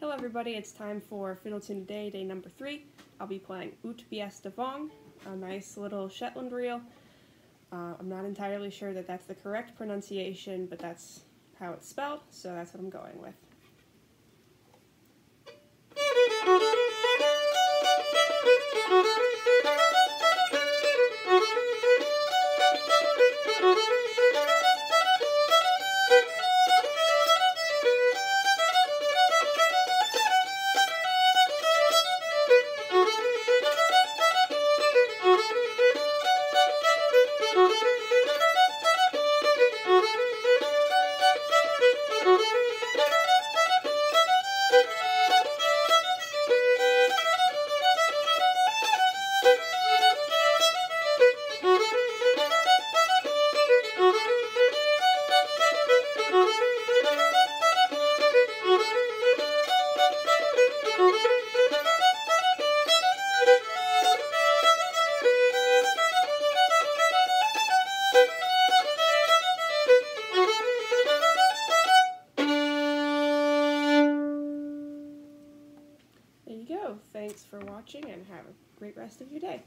Hello everybody, it's time for Fiddle Tune Day, day number three. I'll be playing Ut Bies a nice little Shetland reel. Uh, I'm not entirely sure that that's the correct pronunciation, but that's how it's spelled, so that's what I'm going with. Go. Thanks for watching and have a great rest of your day.